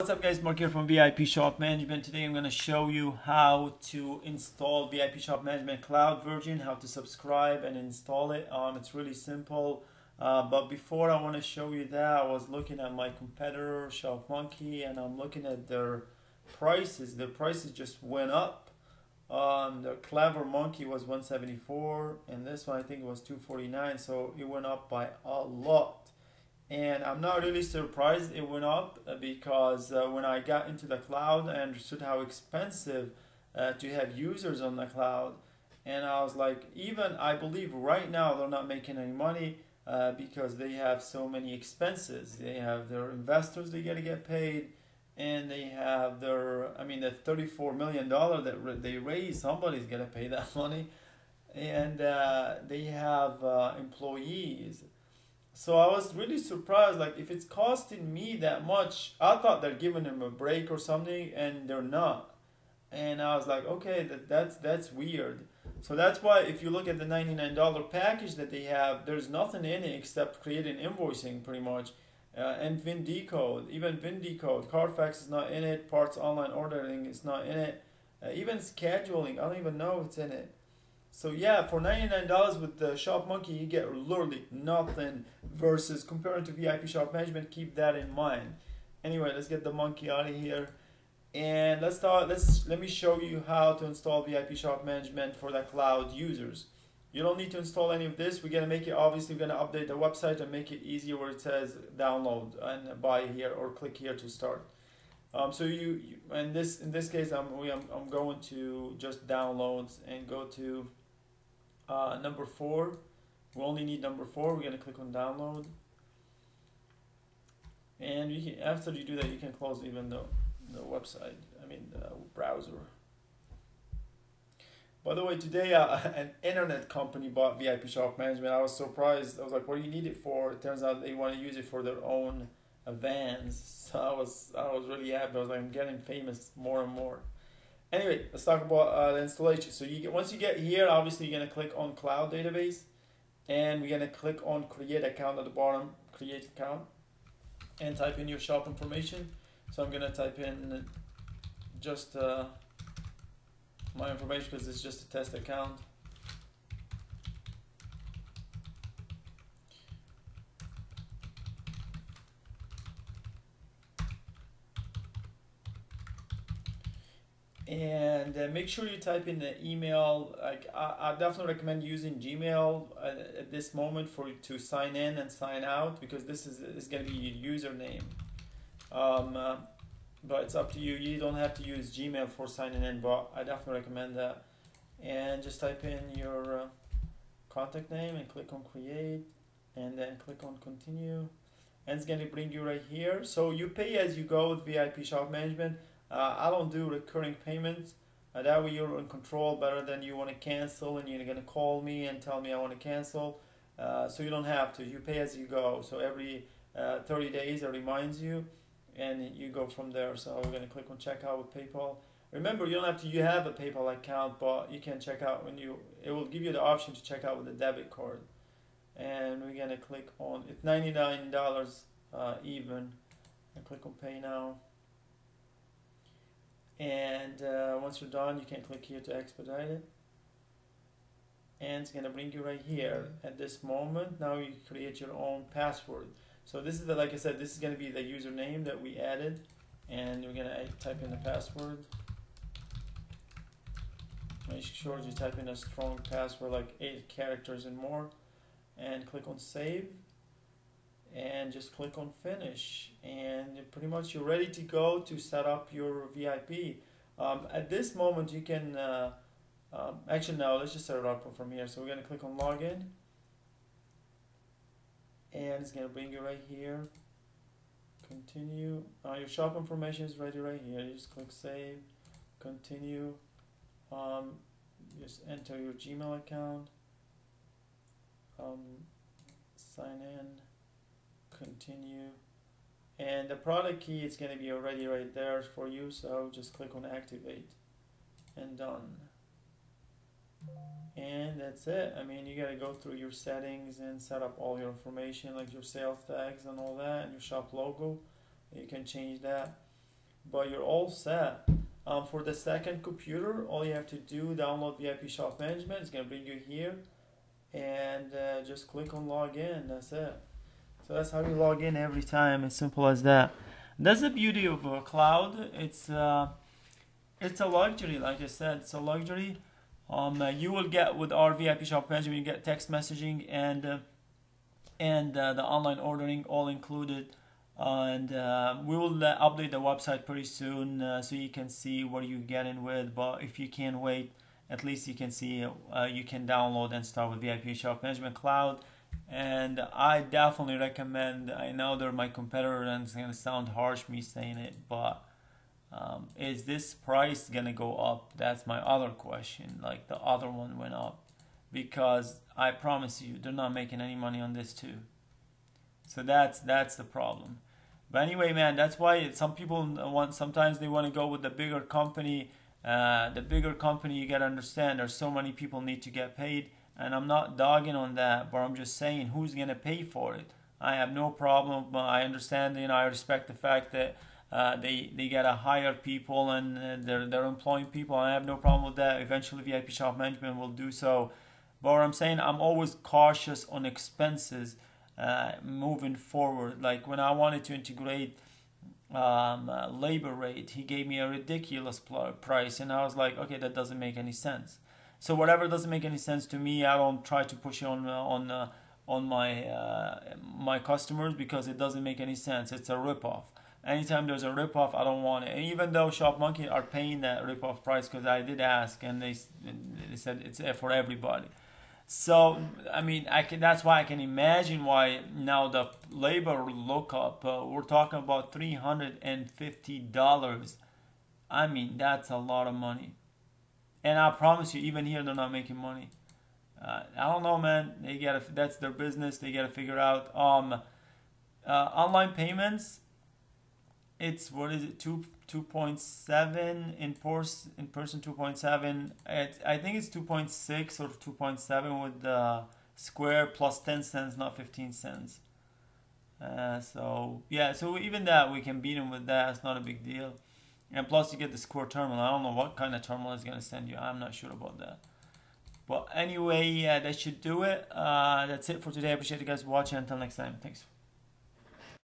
What's up guys, Mark here from VIP Shop Management. Today I'm going to show you how to install VIP Shop Management Cloud version, how to subscribe and install it. Um, it's really simple. Uh, but before I want to show you that, I was looking at my competitor, ShopMonkey, and I'm looking at their prices. Their prices just went up. Um, the Clever Monkey was 174 and this one I think was 249 so it went up by a lot and I'm not really surprised it went up uh, because uh, when I got into the cloud I understood how expensive uh, to have users on the cloud. And I was like even I believe right now they're not making any money uh, because they have so many expenses. They have their investors they gotta get paid and they have their I mean the 34 million dollar that they raised somebody's gonna pay that money. And uh, they have uh, employees so I was really surprised. Like, if it's costing me that much, I thought they're giving them a break or something, and they're not. And I was like, okay, that, that's that's weird. So that's why if you look at the $99 package that they have, there's nothing in it except creating invoicing pretty much. Uh, and VinDecode, even VIN decode, Carfax is not in it, parts online ordering is not in it, uh, even scheduling, I don't even know if it's in it. So yeah, for $99 with the Shop Monkey, you get literally nothing versus comparing to VIP Shop Management, keep that in mind. Anyway, let's get the monkey out of here. And let's start, let's, let me show you how to install VIP Shop Management for the cloud users. You don't need to install any of this. We're gonna make it, obviously we're gonna update the website and make it easier where it says download and buy here or click here to start. Um, so you, you, in this in this case, I'm, I'm I'm going to just downloads and go to uh, number four, we only need number four. We're going to click on download. And you can, after you do that, you can close even the, the website, I mean the browser. By the way, today uh, an internet company bought VIP Shop Management. I was surprised. I was like, "What do you need it for?" It turns out they want to use it for their own events. So I was I was really happy. I was like, "I'm getting famous more and more." Anyway, let's talk about uh, the installation. So you get, once you get here, obviously you're gonna click on Cloud Database, and we're gonna click on Create Account at the bottom, Create Account, and type in your shop information. So I'm gonna type in just uh, my information because it's just a test account. And uh, make sure you type in the email like I, I definitely recommend using gmail uh, at this moment for to sign in and sign out because this is, is going to be your username. Um, uh, but it's up to you. You don't have to use gmail for signing in but i definitely recommend that. And just type in your uh, contact name and click on create and then click on continue. And it's going to bring you right here. So you pay as you go with vip shop management uh, I don't do recurring payments. Uh, that way you're in control better than you want to cancel and you're going to call me and tell me I want to cancel. Uh, so you don't have to. You pay as you go. So every uh, 30 days it reminds you and you go from there. So we're going to click on checkout with PayPal. Remember, you don't have to. You have a PayPal account, but you can check out when you. It will give you the option to check out with a debit card, and we're gonna click on. It's ninety nine dollars uh, even. And click on Pay now and uh, once you're done you can click here to expedite it. And it's gonna bring you right here at this moment. Now you create your own password. So this is the like I said this is gonna be the username that we added. And we're gonna type in the password. Make sure you type in a strong password like eight characters and more. And click on save and just click on finish and pretty much you're ready to go to set up your VIP um, at this moment you can uh, um, actually no let's just set it up from here. So we're to click on login. And it's to bring you right here. Continue. Uh, your shop information is ready right here. You just click save. Continue. Um, just enter your Gmail account. Um, sign in continue and the product key is going to be already right there for you so just click on activate and done and that's it I mean you got to go through your settings and set up all your information like your sales tax and all that and your shop logo you can change that but you're all set. Um, for the second computer, all you have to do download VIP Shop Management. It's gonna bring you here, and uh, just click on login. That's it. So that's how you log in every time. As simple as that. That's the beauty of a cloud. It's uh, it's a luxury, like I said. It's a luxury. Um, uh, you will get with our VIP Shop Management, you get text messaging and uh, and uh, the online ordering all included. and uh, we will uh, update the website pretty soon uh, so you can see what you're getting with. But if you can't wait, at least you can see you can download and start with VIP Shop Management Cloud and I definitely recommend. I know they're my competitor, and it's gonna sound harsh me saying it, but um, is this price gonna go up? That's my other question. Like the other one went up because I promise you, they're not making any money on this too. So that's that's the problem. But anyway, man, that's why some people want. Sometimes they want to go with the bigger company. Uh, the bigger company, you gotta understand. There's so many people need to get paid and I'm not dogging on that, but I'm just saying who's going to pay for it. I have no problem. But I understand, you know, I respect the fact that uh, they they got to hire people and uh, they're they're employing people. I have no problem with that. Eventually, VIP shop management will do so. But what I'm saying, I'm always cautious on expenses uh, moving forward. Like when I wanted to integrate um, uh, labor rate, he gave me a ridiculous price, and I was like, okay, that doesn't make any sense. So whatever doesn't make any sense to me, I don't try to push it on uh, on uh, on my uh, my customers because it doesn't make any sense. It's a ripoff. Anytime there's a ripoff, I don't want it. And even though Shop Monkey are paying that ripoff price, because I did ask and they they said it's for everybody. So I mean, I can. That's why I can imagine why now the labor lookup. Uh, we're talking about three hundred and fifty dollars. I mean, that's a lot of money. And I promise you, even here, they're not making money. Uh, I don't know, man. They gotta. That's their business. They gotta figure out. Um, uh, online payments. It's what is it? Two two point seven in person. In person, two point seven. I think it's two point six or two point seven with the Square plus ten cents, not fifteen cents. Uh, so yeah, so even that we can beat them with that. It's not a big deal. And plus you get the Square terminal. I don't know what kind of terminal is going to send you. I'm not sure about that. But anyway, yeah, that should do it. Uh, that's it for today. I appreciate you guys watching. Until next time. Thanks.